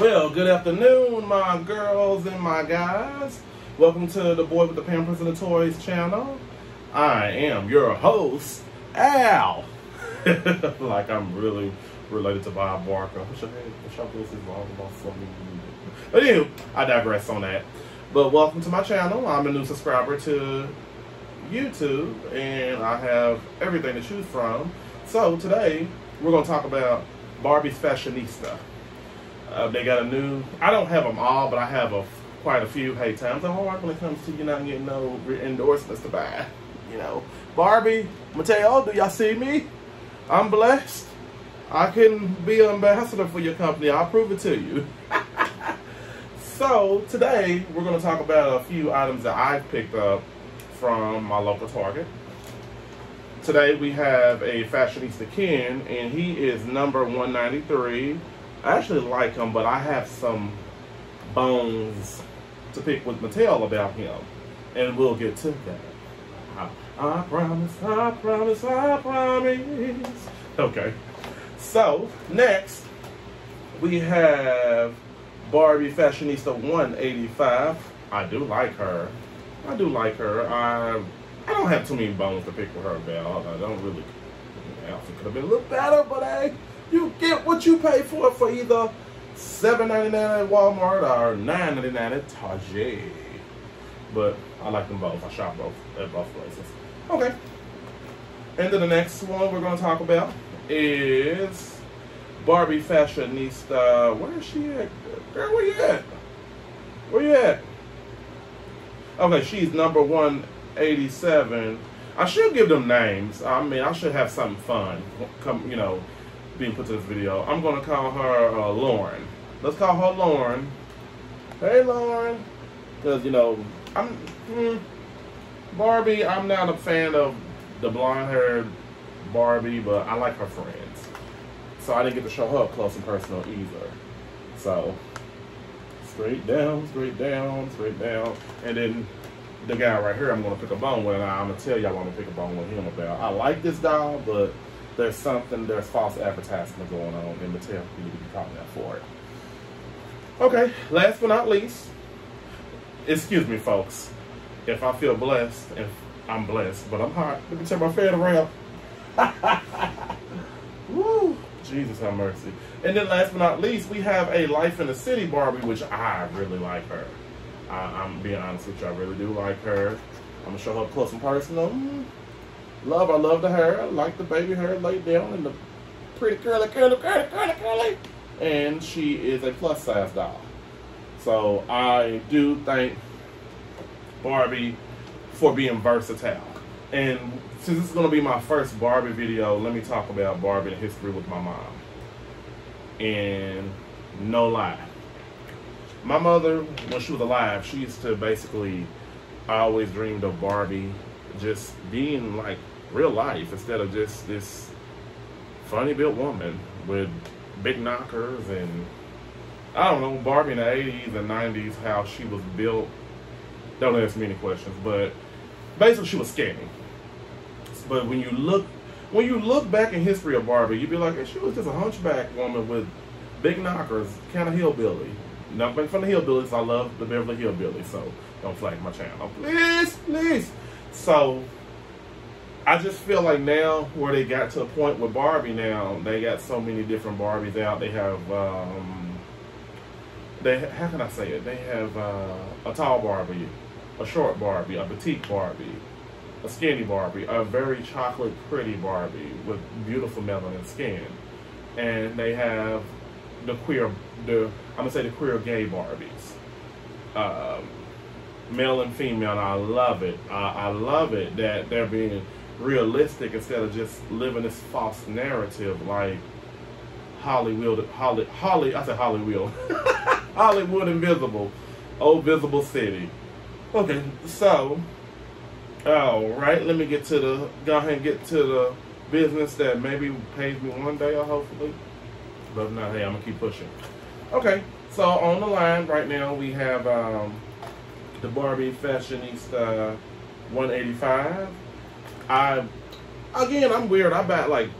Well, good afternoon, my girls and my guys. Welcome to the Boy with the Pampers and the Toys channel. I am your host, Al. like I'm really related to Bob Barker. I wish I had involved about something. But anyway, I digress on that. But welcome to my channel. I'm a new subscriber to YouTube, and I have everything to choose from. So today we're going to talk about Barbie's Fashionista. Uh, they got a new. I don't have them all, but I have a quite a few. Hey, times are hard when it comes to you not getting no endorsements to buy. You know, Barbie, Mattel, do y'all see me? I'm blessed. I can be an ambassador for your company. I'll prove it to you. so today we're going to talk about a few items that I've picked up from my local Target. Today we have a fashionista Ken, and he is number 193 I actually like him, but I have some bones to pick with Mattel about him. And we'll get to that. I, promise, I promise, I promise. Okay. So, next, we have Barbie Fashionista 185. I do like her. I do like her. I I don't have too many bones to pick with her about. I don't really. The could have been a little better, but hey, you get what you pay for for either $7.99 at Walmart or $9.99 at Target. But I like them both. I shop both at both places. Okay. And then the next one we're going to talk about is Barbie Fashionista. Where is she at? Girl, where you at? Where you at? Okay, she's number 187. I should give them names. I mean, I should have something fun. Come, you know, being put to this video. I'm going to call her uh, Lauren. Let's call her Lauren. Hey, Lauren. Because, you know, I'm... Hmm, Barbie, I'm not a fan of the blonde-haired Barbie, but I like her friends. So I didn't get to show her up close and personal either. So, straight down, straight down, straight down. And then the guy right here I'm going to pick a bone with, and I'm going to tell y'all I'm going to pick a bone with him about. I like this doll, but there's something, there's false advertisement going on, and Mattel need to be calling out for it. Okay, last but not least, excuse me, folks, if I feel blessed, if I'm blessed, but I'm hot. Let me turn my fan around. Woo! Jesus have mercy. And then last but not least, we have a Life in the City Barbie, which I really like her. I, am being honest with you, I really do like her. I'm gonna show her up close and personal. Love, I love the hair. I like the baby hair laid down and the pretty curly, curly, curly, curly, curly. And she is a plus size doll. So I do thank Barbie for being versatile. And since this is going to be my first Barbie video, let me talk about Barbie and history with my mom. And no lie. My mother, when she was alive, she used to basically, I always dreamed of Barbie just being like real life instead of just this funny built woman with big knockers and I don't know, Barbie in the 80s and 90s, how she was built. Don't ask me any questions, but basically she was skinny. But when you look, when you look back in history of Barbie, you'd be like, she was just a hunchback woman with big knockers, kind of hillbilly. Nothing from the hillbillies. I love the Beverly Hillbillies, so don't flag my channel, please, please. So I just feel like now where they got to a point with Barbie now, they got so many different Barbies out. They have, um, they how can I say it? They have uh, a tall Barbie, a short Barbie, a petite Barbie, a skinny Barbie, a very chocolate pretty Barbie with beautiful melanin skin, and they have the queer, the I'm gonna say the queer gay Barbies. Um, male and female, and I love it. I, I love it that they're being realistic instead of just living this false narrative like Hollywood, Holly, Holly, I said Hollywood, Hollywood Invisible, Old Visible City. Okay, so, all right, let me get to the, go ahead and get to the business that maybe pays me one day or hopefully. But not, hey, I'm gonna keep pushing. Okay, so on the line right now we have um, the Barbie Fashionista 185. I again, I'm weird. I bought like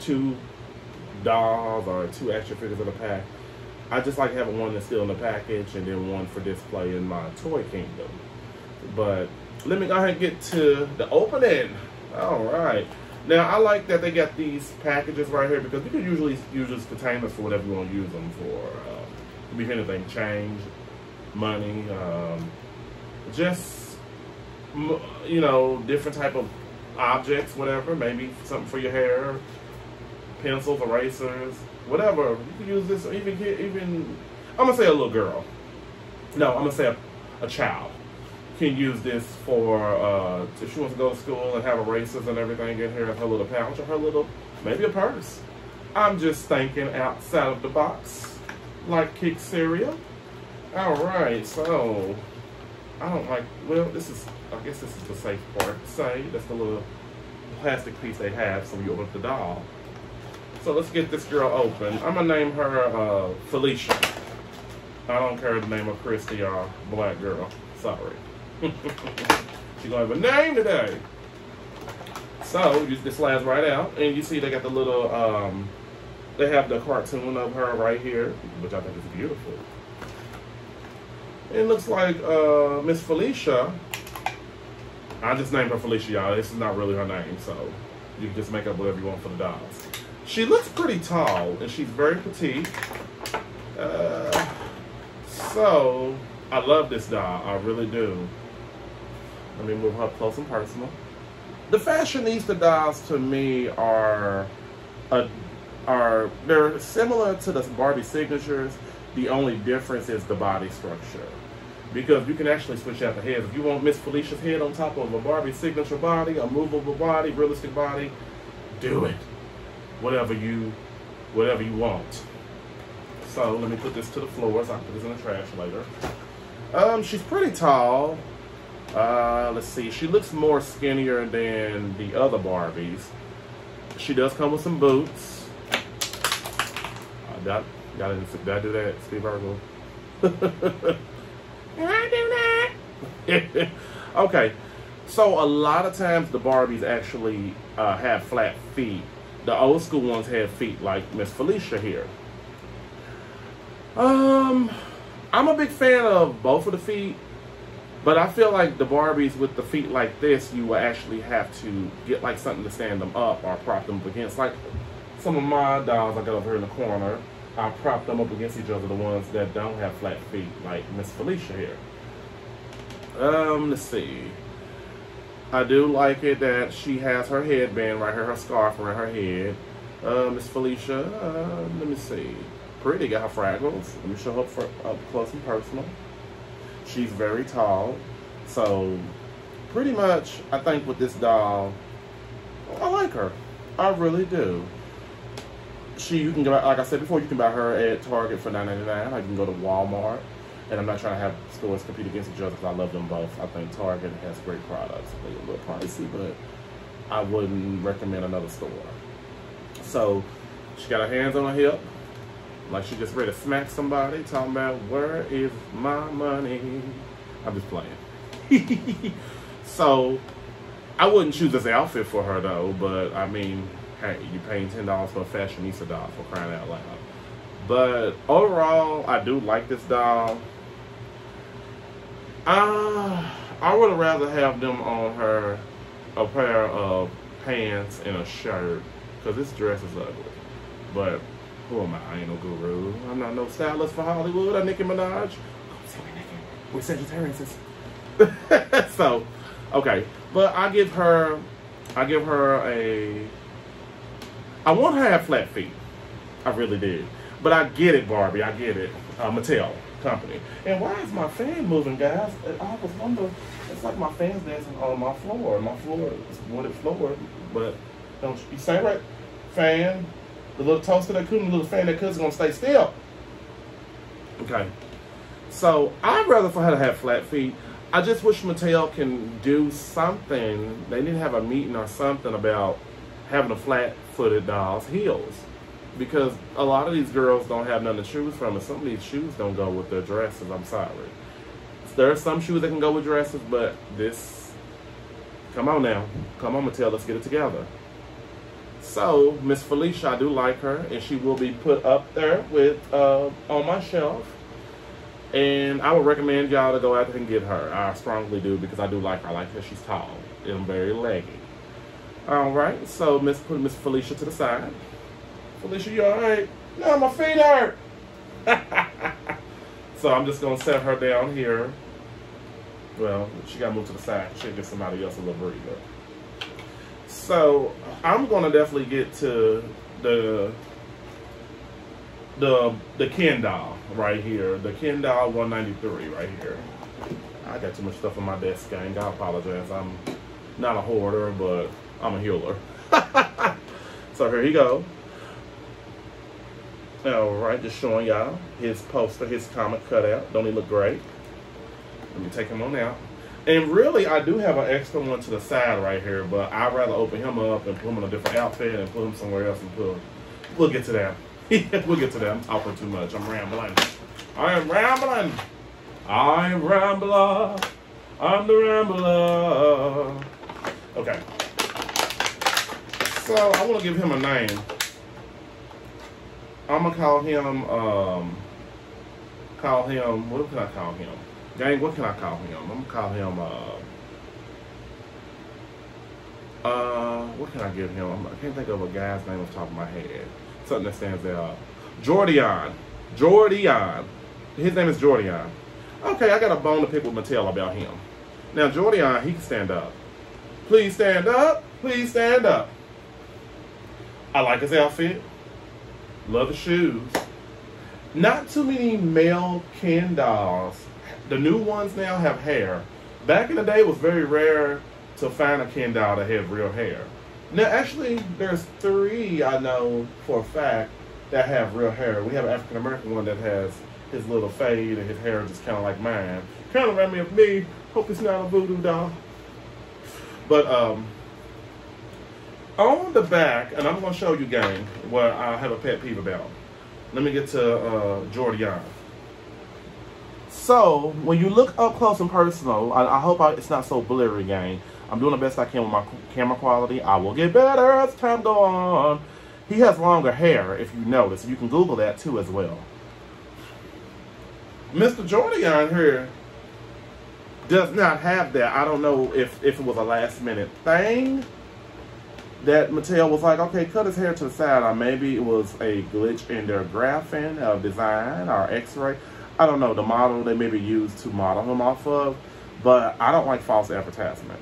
two dolls or two extra figures in a pack. I just like having one that's still in the package and then one for display in my toy kingdom. But let me go ahead and get to the opening. All right. Now I like that they got these packages right here because you can usually use these containers for whatever you want to use them for. Could be anything, change, money, um, just you know, different type of objects, whatever. Maybe something for your hair, pencils, erasers, whatever. You can use this. or Even get, even I'm gonna say a little girl. No, I'm gonna say a, a child can use this for uh, if she wants to go to school and have erasers and everything in here her little pouch or her little maybe a purse. I'm just thinking outside of the box, like kick cereal. All right, so I don't like. Well, this is. I guess this is the safe part. Say that's the little plastic piece they have, so you open up the doll. So let's get this girl open. I'm gonna name her uh, Felicia. I don't care the name of Christy or Black Girl. Sorry. she gonna have a name today. So you, this slides right out, and you see they got the little. Um, they have the cartoon of her right here, which I think is beautiful. It looks like uh, Miss Felicia. I just named her Felicia, y'all. This is not really her name, so you can just make up whatever you want for the dolls. She looks pretty tall, and she's very petite. Uh, so, I love this doll. I really do. Let me move her up close and personal. The fashionista dolls to me are a, are they're similar to the Barbie signatures. The only difference is the body structure. Because you can actually switch out the heads. If you want Miss Felicia's head on top of a Barbie signature body, a movable body, realistic body, do it whatever you whatever you want. So let me put this to the floor so I can put this in the trash later. Um, she's pretty tall. Uh, let's see. She looks more skinnier than the other Barbies. She does come with some boots. Uh, did I do that, Steve Urkel? I do okay. So a lot of times the Barbies actually uh, have flat feet the old school ones had feet like Miss Felicia here. Um, I'm a big fan of both of the feet, but I feel like the Barbies with the feet like this, you will actually have to get like something to stand them up or prop them up against. Like some of my dolls I got over here in the corner, I prop them up against each other, the ones that don't have flat feet, like Miss Felicia here. Um, let's see. I do like it that she has her headband right here, her scarf around her head. Uh, Miss Felicia, uh, let me see. Pretty, got her fraggles. Let me show her up, for, up close and personal. She's very tall. So, pretty much, I think with this doll, I like her. I really do. She, you can, go like I said before, you can buy her at Target for $9.99. I can go to Walmart. And I'm not trying to have stores compete against each other because I love them both. I think Target has great products. They're a little pricey, but I wouldn't recommend another store. So she got her hands on her hip, like she just ready to smack somebody, talking about where is my money. I'm just playing. so I wouldn't choose this outfit for her though, but I mean, hey, you're paying ten dollars for a fashionista doll for crying out loud. But overall, I do like this doll. Uh, I would rather have them on her a pair of pants and a shirt because this dress is ugly. But who am I? I ain't no guru. I'm not no stylist for Hollywood. I'm Nicki Minaj. We're Sagittarius. so, okay. But I give her, I give her a, I want to have flat feet. I really did. But I get it, Barbie. I get it. Uh, Mattel company. And why is my fan moving, guys? I was wondering. It's like my fan's dancing on my floor. My floor is wooded floor, but don't you say right? Fan, the little toaster that couldn't, the little fan that couldn't gonna stay still. Okay. So I'd rather for her to have flat feet. I just wish Mattel can do something. They need to have a meeting or something about having a flat-footed doll's heels because a lot of these girls don't have nothing to choose from, and some of these shoes don't go with their dresses. I'm sorry. There are some shoes that can go with dresses, but this, come on now, come on, Mattel, let's get it together. So Miss Felicia, I do like her, and she will be put up there with uh, on my shelf. And I would recommend y'all to go out there and get her. I strongly do because I do like her. I like her. She's tall and very leggy. All right, so Miss put Miss Felicia to the side. Felicia, you all right? No, my feet hurt. so I'm just gonna set her down here. Well, she got moved to the side. She'll give somebody else a little breather. So I'm gonna definitely get to the the the Ken doll right here, the Ken doll 193 right here. I got too much stuff on my desk, gang. I apologize. I'm not a hoarder, but I'm a healer. so here you go. All right, just showing y'all his poster, his comic cutout. Don't he look great? Let me take him on out. And really, I do have an extra one to the side right here, but I'd rather open him up and put him in a different outfit and put him somewhere else and put. him. We'll get to that. we'll get to that. I'm talking too much. I'm rambling. I am rambling. I'm rambler. I'm the rambler. Okay. So I want to give him a name. I'm gonna call him. Um, call him. What can I call him? Gang. What can I call him? I'm gonna call him. Uh, uh, what can I give him? I can't think of a guy's name off the top of my head. Something that stands out. Jordion. Jordion. His name is Jordion. Okay, I got a bone to pick with Mattel about him. Now, Jordion, he can stand up. Please stand up. Please stand up. I like his outfit. Love the shoes. Not too many male Ken dolls. The new ones now have hair. Back in the day, it was very rare to find a Ken doll that had real hair. Now, actually, there's three I know for a fact that have real hair. We have an African American one that has his little fade and his hair just kind of like mine. Kind of remind me of me. Hope it's not a voodoo doll. But um, on the back, and I'm going to show you, gang, what I have a pet peeve about. Let me get to uh, Jordiana. So, when you look up close and personal, I, I hope I, it's not so blurry, gang. I'm doing the best I can with my camera quality. I will get better as time goes on. He has longer hair, if you notice. You can Google that too as well. Mr. Jordion here does not have that. I don't know if, if it was a last minute thing that Mattel was like, okay, cut his hair to the side, or maybe it was a glitch in their graphing or design or x-ray. I don't know, the model they maybe used to model him off of, but I don't like false advertisement.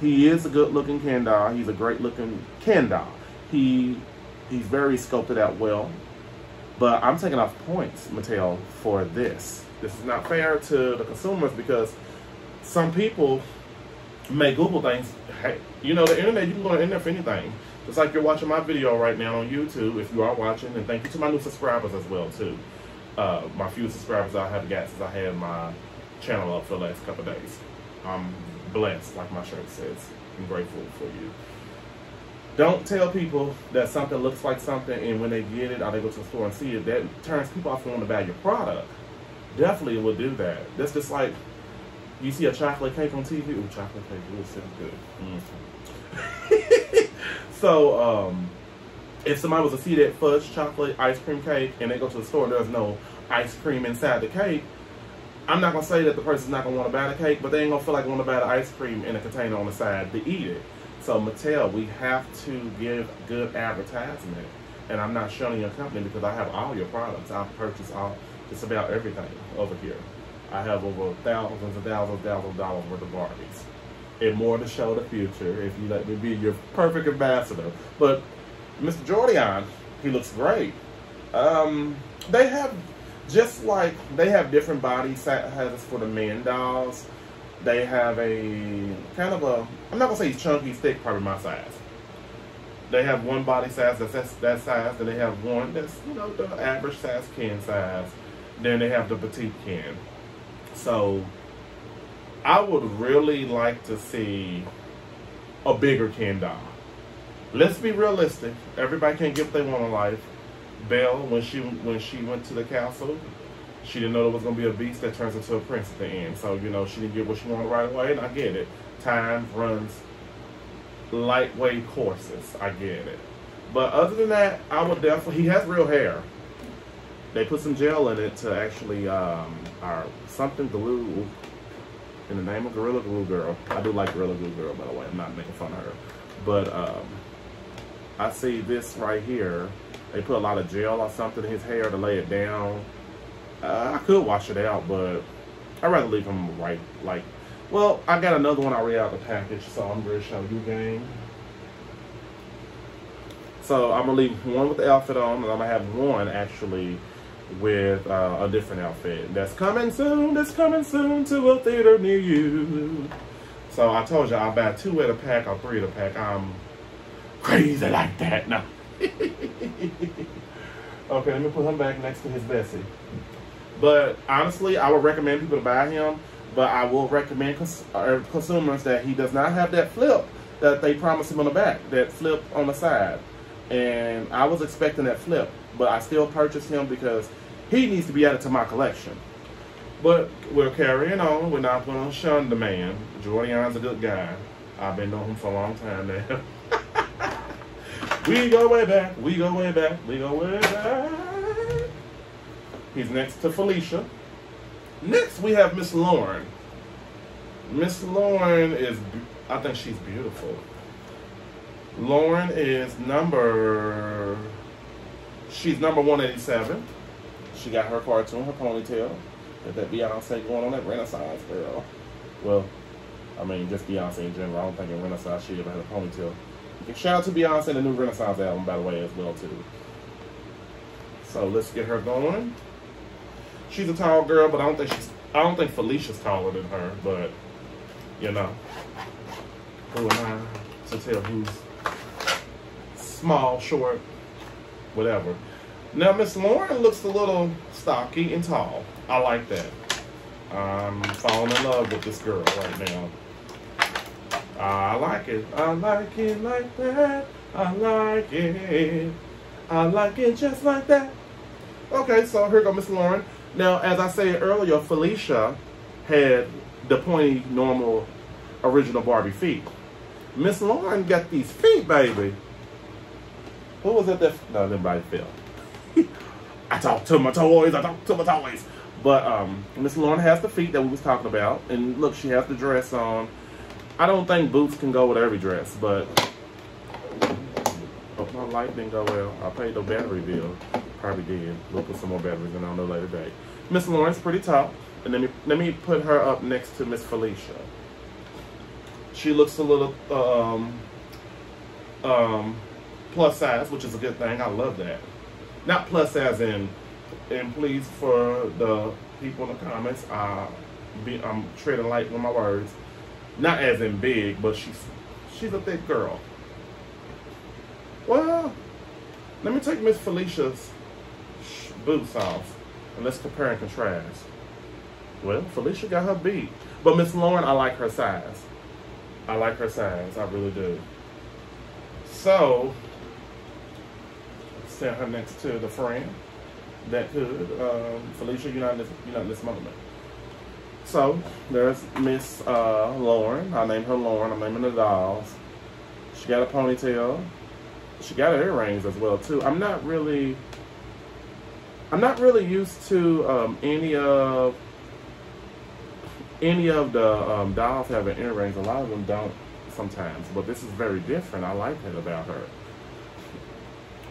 He is a good looking Ken doll. He's a great looking Ken doll. He he's very sculpted out well. But I'm taking off points, Mattel, for this. This is not fair to the consumers because some people may Google things. Hey, you know, the internet, you can go on the internet for anything. Just like you're watching my video right now on YouTube, if you are watching, and thank you to my new subscribers as well, too. Uh, my few subscribers I have got since I had my channel up for the last couple days. I'm blessed, like my shirt says. I'm grateful for you. Don't tell people that something looks like something and when they get it or they go to the store and see it, that turns people off from wanting to buy your product. Definitely will do that. That's just like you see a chocolate cake on TV. Ooh, chocolate cake really sounds good. Mm-hmm. so, um, if somebody was to see that fudge chocolate ice cream cake and they go to the store and there's no ice cream inside the cake, I'm not gonna say that the person's not gonna want to buy the cake, but they ain't gonna feel like want to buy the ice cream in a container on the side to eat it. So Mattel, we have to give good advertisement. And I'm not showing your company because I have all your products. I've purchased all just about everything over here. I have over thousands and thousands and thousands of dollars worth of Barbies. And more to show the future if you let me be your perfect ambassador. But Mr. Jordion, he looks great. Um, they have just like they have different body sizes for the men dolls they have a kind of a, I'm not gonna say chunky, thick, probably my size. They have one body size that's, that's that size, and they have one that's, you know, the average size can size. Then they have the petite Ken. So I would really like to see a bigger Ken doll. Let's be realistic. Everybody can't get what they want in life. Belle, when she when she went to the castle, she didn't know there was going to be a beast that turns into a prince at the end. So, you know, she didn't get what she wanted right away, and I get it. Time runs lightweight courses. I get it. But other than that, I would definitely. He has real hair. They put some gel in it to actually, um, or something glue in the name of Gorilla Glue Girl. I do like Gorilla Glue Girl, by the way. I'm not making fun of her. But um, I see this right here. They put a lot of gel or something in his hair to lay it down. Uh, I could wash it out, but I'd rather leave him right. Like, well, I got another one already out of the package, so I'm to show you game. So I'm gonna leave one with the outfit on, and I'm gonna have one actually with uh, a different outfit. That's coming soon. That's coming soon to a theater near you. So I told you I'll buy two at a pack or three at a pack. I'm crazy like that now. okay, let me put him back next to his Bessie. But honestly, I would recommend people to buy him. But I will recommend cons uh, consumers that he does not have that flip that they promised him on the back, that flip on the side and I was expecting that flip, but I still purchased him because he needs to be added to my collection. But we're carrying on. We're not going to shun the man. Jordion's a good guy. I've been knowing him for a long time now. we go way back. We go way back. We go way back. He's next to Felicia. Next, we have Miss Lauren. Miss Lauren is, I think she's beautiful. Lauren is number, she's number 187. She got her cartoon, her ponytail. Got that Beyonce going on, that Renaissance girl. Well, I mean, just Beyonce in general. I don't think in Renaissance she ever had a ponytail. Shout out to Beyonce and the new Renaissance album, by the way, as well, too. So let's get her going. She's a tall girl, but I don't think she's, I don't think Felicia's taller than her, but, you know. Who am I to tell who's small, short, whatever. Now, Miss Lauren looks a little stocky and tall. I like that. I'm falling in love with this girl right now. I like it. I like it like that. I like it. I like it just like that. Okay, so here go Miss Lauren. Now, as I said earlier, Felicia had the pointy, normal, original Barbie feet. Miss Lauren got these feet, baby. Who was it that? No, nobody fell. I talk to my toys. I talk to my toys. But um, Miss Lauren has the feet that we was talking about, and look, she has the dress on. I don't think boots can go with every dress, but oh, my light didn't go well. I paid the battery bill. Probably did. We'll put some more batteries in on the later date. Miss Lauren's pretty tall, and let me let me put her up next to Miss Felicia. She looks a little um um plus size, which is a good thing. I love that. Not plus size in, and please for the people in the comments, be, I'm treading light with my words. Not as in big, but she's she's a thick girl. Well, let me take Miss Felicia's boots off and let's compare and contrast. Well, Felicia got her beat. But Miss Lauren, I like her size. I like her size. I really do. So, set her next to the friend that could. Um, Felicia, you're not, you're not in this moment. So there's Miss uh, Lauren. I named her Lauren. I'm naming the dolls. She got a ponytail. She got her earrings as well too. I'm not really. I'm not really used to um, any of any of the um, dolls having earrings. A lot of them don't sometimes, but this is very different. I like that about her.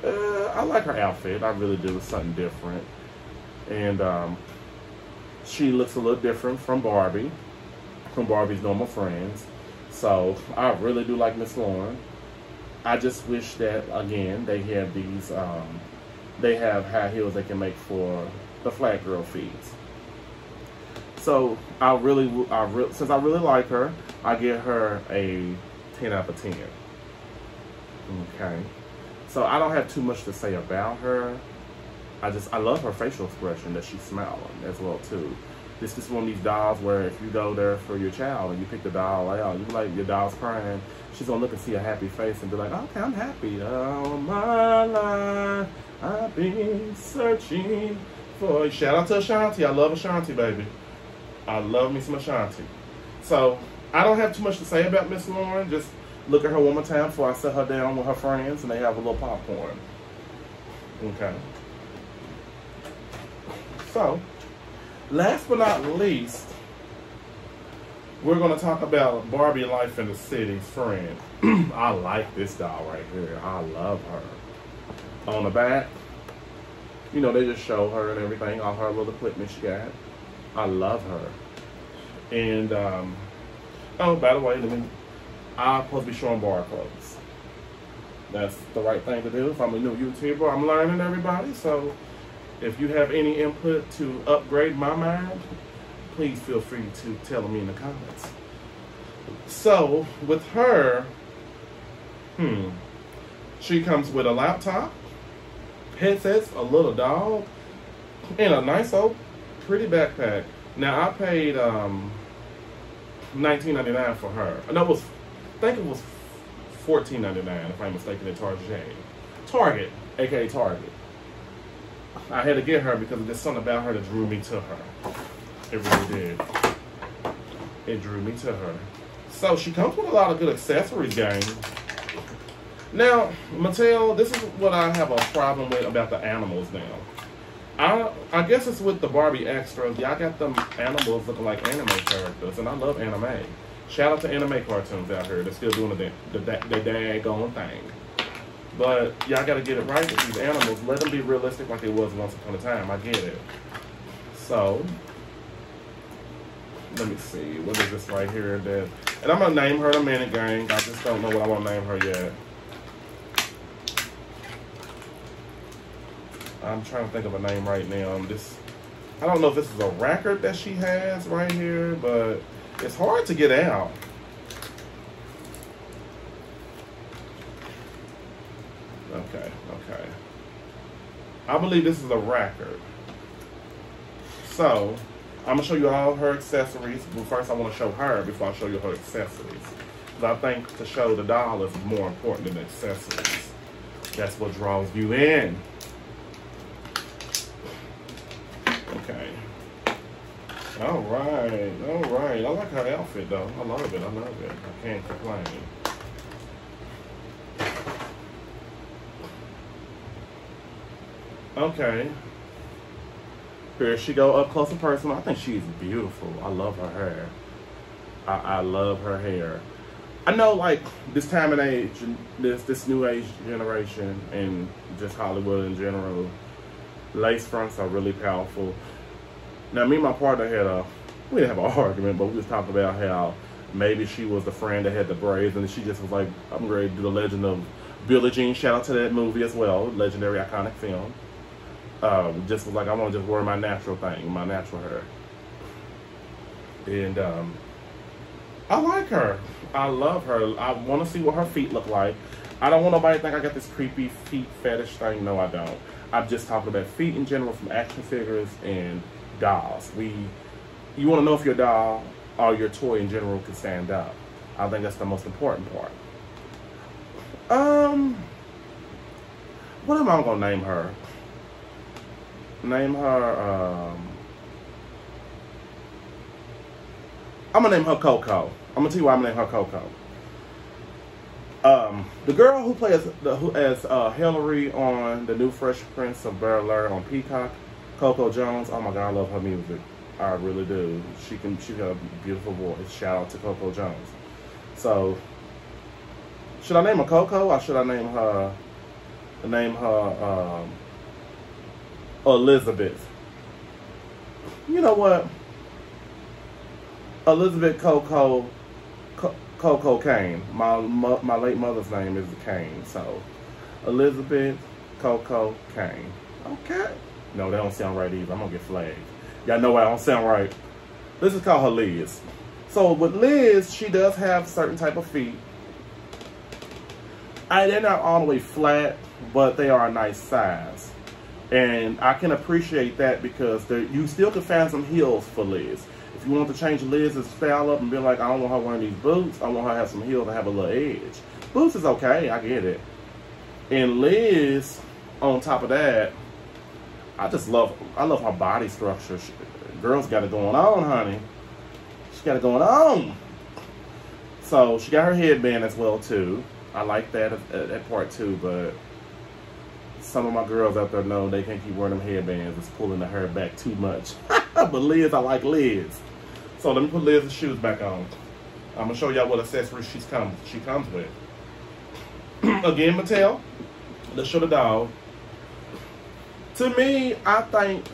Uh, I like her outfit. I really do. It's something different. And um, she looks a little different from Barbie, from Barbie's normal friends. So I really do like Miss Lauren. I just wish that, again, they have these, um, they have high heels they can make for the flat girl feet. So I really, I re since I really like her, I give her a 10 out of 10. Okay. So I don't have too much to say about her. I just I love her facial expression that she's smiling as well too. This is one of these dolls where if you go there for your child and you pick the doll out, you like your doll's crying, she's gonna look and see a happy face and be like, okay, I'm happy. All my life I've been searching for. Shout out to Ashanti. I love Ashanti, baby. I love me some Ashanti. So I don't have too much to say about Miss Lauren. Just look at her one more time before I set her down with her friends and they have a little popcorn. Okay. So, last but not least, we're going to talk about Barbie Life in the City friend. I like this doll right here. I love her. On the back, you know, they just show her and everything, all her little equipment she got. I love her. And, um, oh, by the way, let me, I'm supposed to be showing barcodes. That's the right thing to do. If I'm a new YouTuber, I'm learning everybody. So if you have any input to upgrade my mind, please feel free to tell me in the comments. So with her, hmm, she comes with a laptop, headsets, a little dog, and a nice old pretty backpack. Now I paid um, $19.99 for her. And that was, think it was $14.99 if I'm mistaken at Target. Target, aka Target. I had to get her because there's something about her that drew me to her. It really did. It drew me to her. So she comes with a lot of good accessories, gang. Now, Mattel, this is what I have a problem with about the animals now. I I guess it's with the Barbie extras. Y'all got them animals looking like anime characters, and I love anime. Shout out to anime cartoons out here. They're still doing the the, the, the daggone thing. But y'all got to get it right with these animals. Let them be realistic like they was once upon a time. I get it. So, let me see. What is this right here? That, and I'm to name her in a minute, gang. I just don't know what I want to name her yet. I'm trying to think of a name right now. This, I don't know if this is a record that she has right here, but it's hard to get out. Okay, okay. I believe this is a record. So, I'm gonna show you all her accessories. But first, I want to show her before I show you her accessories. I think to show the doll is more important than accessories. That's what draws you in. Okay. All right, all right. I like her outfit though. I love it. I love it. I can't complain. Okay. Here she go up close and personal. I think she's beautiful. I love her hair. I, I love her hair. I know, like this time and age, this this new age generation, and just Hollywood in general, lace fronts are really powerful. Now, me and my partner had a we didn't have an argument, but we was talking about how maybe she was the friend that had the braids, and she just was like, "I'm ready to do the Legend of Billie Jean." Shout out to that movie as well, legendary, iconic film um, just was like, I want to just wear my natural thing, my natural hair. And um, I like her. I love her. I want to see what her feet look like. I don't want nobody to think I got this creepy feet fetish thing. No, I don't. I'm just talking about feet in general from action figures and dolls. We, you want to know if your doll or your toy in general can stand up. I think that's the most important part. Um, what am I gonna name her? name her, um, I'm gonna name her Coco. I'm gonna tell you why I'm gonna name her Coco. Um, the girl who plays the, who as uh, Hillary on the new Fresh Prince of Bel Air on Peacock, Coco Jones. Oh my God, I love her music. I really do. She can. She got a beautiful voice. Shout out to Coco Jones. So, should I name her Coco or should I name her? Name her um, Elizabeth. You know what? Elizabeth Coco Coco Kane. My my late mother's name is Kane, so Elizabeth Coco Kane. Okay. No, that don't sound right either. I'm gonna get flagged. Y'all know why I don't sound right. This is called her Liz. So with Liz, she does have certain type of feet. I, they're not all the way flat, but they are a nice size. And I can appreciate that because you still can find some heels for Liz. If you want to change Liz's style up and be like, I don't want her wearing these boots, I want her to have some heels and have a little edge. Boots is okay, I get it. And Liz, on top of that, I just love, I love her body structure. She, girl's got it going on, honey. She got it going on. So she got her headband as well too. I like that uh, at, at part too, but some of my girls out there know they can't keep wearing them headbands. It's pulling the hair back too much. but Liz, I like Liz. So let me put Liz's shoes back on. I'm gonna show y'all what accessories she's come she comes with. Again, Mattel. Let's show the dog. To me, I think,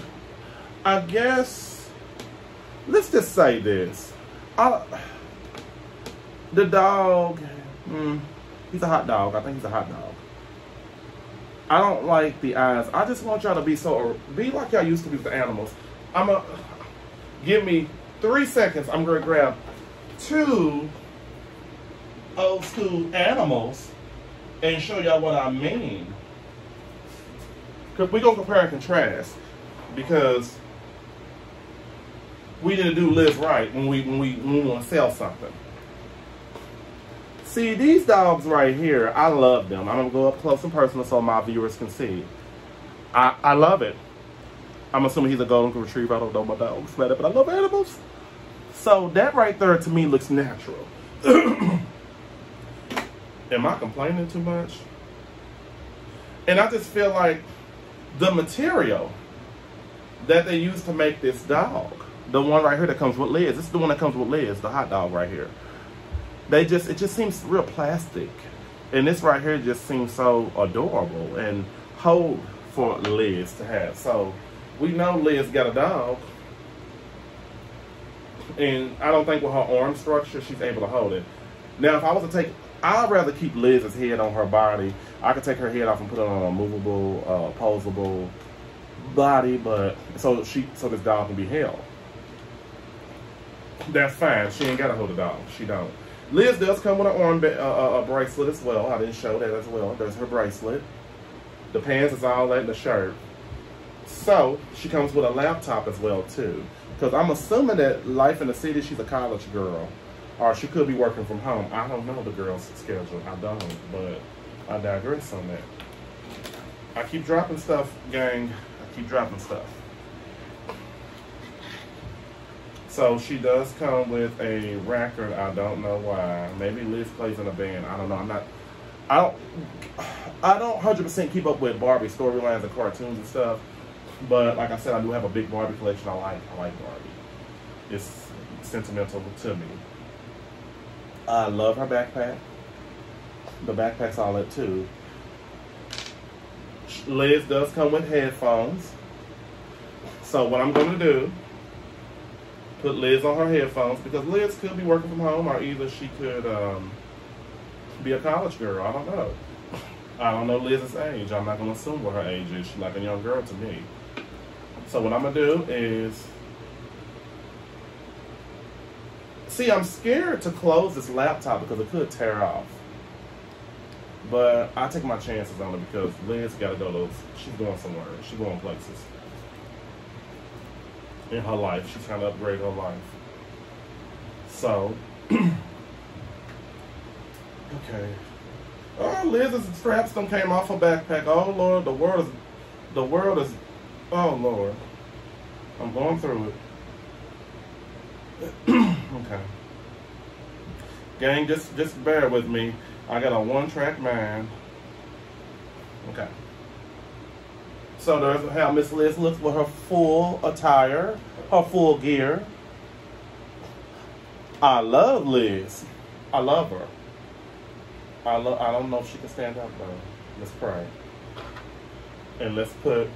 I guess, let's just say this. I, the dog, mm, he's a hot dog. I think he's a hot dog. I don't like the eyes. I just want y'all to be so, be like y'all used to be with the animals. I'm to, give me three seconds. I'm going to grab two old school animals and show y'all what I mean. We gonna compare and contrast because we didn't do Liz right when we when we when we want to sell something. See these dogs right here, I love them. I'm gonna go up close and personal so my viewers can see. I I love it. I'm assuming he's a golden retriever. I don't know my dogs better, but I love animals. So that right there to me looks natural. Am I complaining too much? And I just feel like the material that they use to make this dog, the one right here that comes with Liz, this is the one that comes with Liz, the hot dog right here. They just, it just seems real plastic. And this right here just seems so adorable and hold for Liz to have. So we know Liz got a dog. And I don't think with her arm structure, she's able to hold it. Now, if I was to take I'd rather keep Liz's head on her body. I could take her head off and put it on a movable, uh, posable body, but so she so this dog can be held. That's fine. She ain't got to hold the dog. She don't. Liz does come with an arm uh, uh, a bracelet as well. I didn't show that as well. There's her bracelet. The pants is all that in the shirt. So she comes with a laptop as well too. Because I'm assuming that life in the city, she's a college girl or she could be working from home. I don't know the girl's schedule. I don't, but I digress on that. I keep dropping stuff, gang. I keep dropping stuff. So she does come with a record. I don't know why. Maybe Liz plays in a band. I don't know. I'm not. I don't. I don't 100% keep up with Barbie storylines and cartoons and stuff. But like I said, I do have a big Barbie collection. I like. I like Barbie. It's sentimental to me. I love her backpack. The backpack's all that too. Liz does come with headphones. So what I'm going to do, put Liz on her headphones because Liz could be working from home or either she could um, be a college girl. I don't know. I don't know Liz's age. I'm not going to assume what her age is. She's like a young girl to me. So what I'm to do is See, I'm scared to close this laptop because it could tear off. But I take my chances on it because Liz got to go to, she's going somewhere. She's going places. In her life. She's trying to upgrade her life. So, okay. Oh, Liz's straps done came off her backpack. Oh, Lord, the world is, the world is, oh, Lord. I'm going through it. okay. Gang, just just bear with me. I got a one-track mind. Okay. So there's how Miss Liz looks with her full attire, her full gear. I love Liz. I love her. I love. I don't know if she can stand up though. Let's pray. And let's put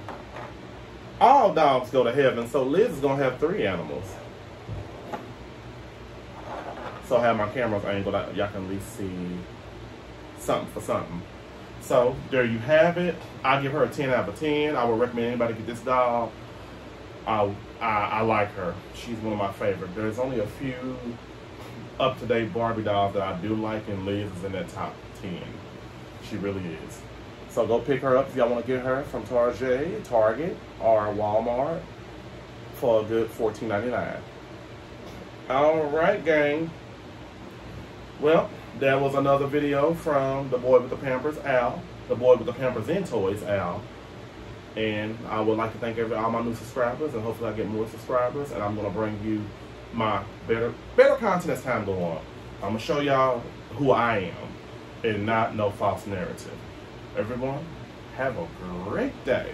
all dogs go to heaven. So Liz is gonna have three animals. So I have my cameras angled out. Y'all can at least see something for something. So there you have it. I give her a 10 out of 10. I would recommend anybody get this doll. I, I, I like her. She's one of my favorite. There's only a few up-to-date Barbie dolls that I do like, and Liz is in that top 10. She really is. So go pick her up if y'all want to get her from Target, Target, or Walmart for a good $14.99. All right, gang. Well, that was another video from the boy with the Pampers, Al. The boy with the Pampers and Toys, Al. And I would like to thank every, all my new subscribers, and hopefully I get more subscribers. And I'm going to bring you my better better content as time go on. I'm gonna show y'all who I am and not no false narrative. Everyone, have a great day.